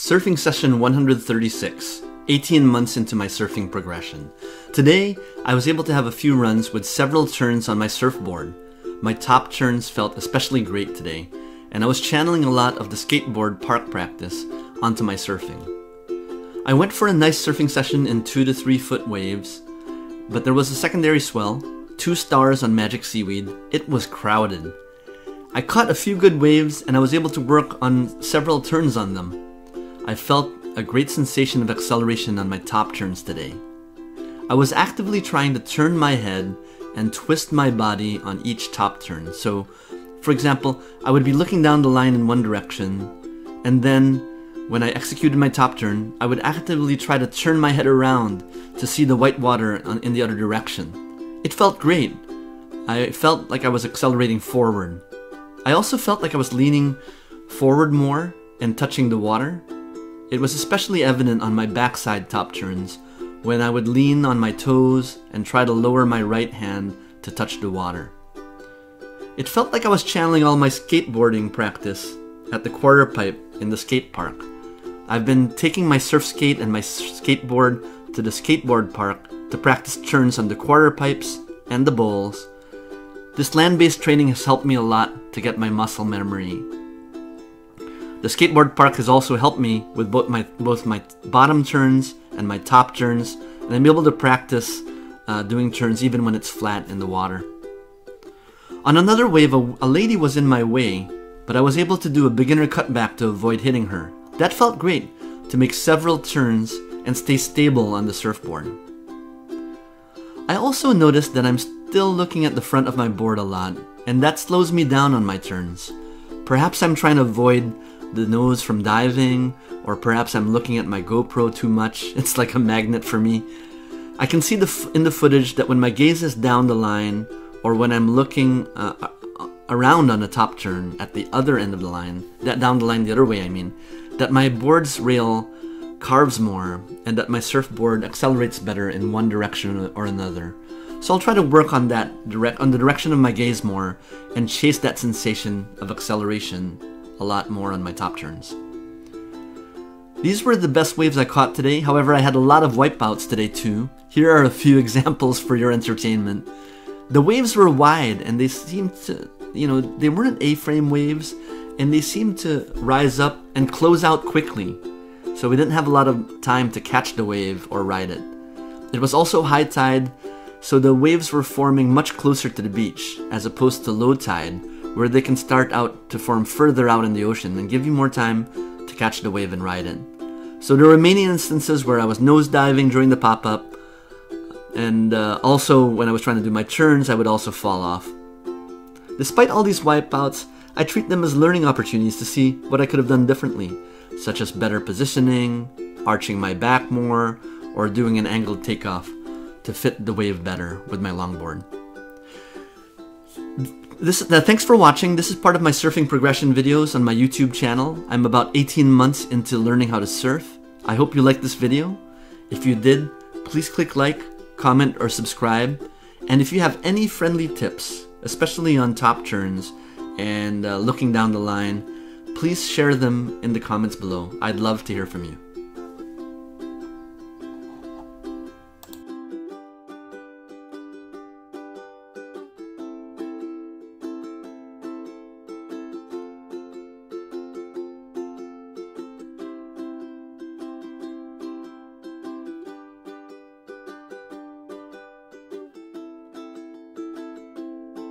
Surfing session 136, 18 months into my surfing progression. Today, I was able to have a few runs with several turns on my surfboard. My top turns felt especially great today, and I was channeling a lot of the skateboard park practice onto my surfing. I went for a nice surfing session in 2 to 3 foot waves, but there was a secondary swell, two stars on Magic Seaweed. It was crowded. I caught a few good waves and I was able to work on several turns on them. I felt a great sensation of acceleration on my top turns today. I was actively trying to turn my head and twist my body on each top turn. So, for example, I would be looking down the line in one direction, and then when I executed my top turn, I would actively try to turn my head around to see the white water in the other direction. It felt great. I felt like I was accelerating forward. I also felt like I was leaning forward more and touching the water. It was especially evident on my backside top turns when I would lean on my toes and try to lower my right hand to touch the water. It felt like I was channeling all my skateboarding practice at the quarter pipe in the skate park. I've been taking my surf skate and my skateboard to the skateboard park to practice turns on the quarter pipes and the bowls. This land based training has helped me a lot to get my muscle memory. The skateboard park has also helped me with both my both my bottom turns and my top turns, and I'm able to practice uh, doing turns even when it's flat in the water. On another wave, a, a lady was in my way, but I was able to do a beginner cutback to avoid hitting her. That felt great to make several turns and stay stable on the surfboard. I also noticed that I'm still looking at the front of my board a lot, and that slows me down on my turns. Perhaps I'm trying to avoid the nose from diving, or perhaps I'm looking at my GoPro too much. It's like a magnet for me. I can see the in the footage that when my gaze is down the line, or when I'm looking uh, around on a top turn at the other end of the line, that down the line the other way, I mean, that my board's rail carves more and that my surfboard accelerates better in one direction or another. So I'll try to work on that direct on the direction of my gaze more and chase that sensation of acceleration a lot more on my top turns. These were the best waves I caught today, however, I had a lot of wipeouts today too. Here are a few examples for your entertainment. The waves were wide and they seemed to, you know, they weren't A frame waves and they seemed to rise up and close out quickly. So we didn't have a lot of time to catch the wave or ride it. It was also high tide, so the waves were forming much closer to the beach as opposed to low tide, where they can start out to form further out in the ocean and give you more time to catch the wave and ride in. So there were many instances where I was nose diving during the pop up, and uh, also when I was trying to do my turns, I would also fall off. Despite all these wipeouts, I treat them as learning opportunities to see what I could have done differently, such as better positioning, arching my back more, or doing an angled takeoff to fit the wave better with my longboard. This, uh, thanks for watching. This is part of my surfing progression videos on my YouTube channel. I'm about 18 months into learning how to surf. I hope you liked this video. If you did, please click like, comment, or subscribe. And if you have any friendly tips, especially on top turns and uh, looking down the line, please share them in the comments below. I'd love to hear from you.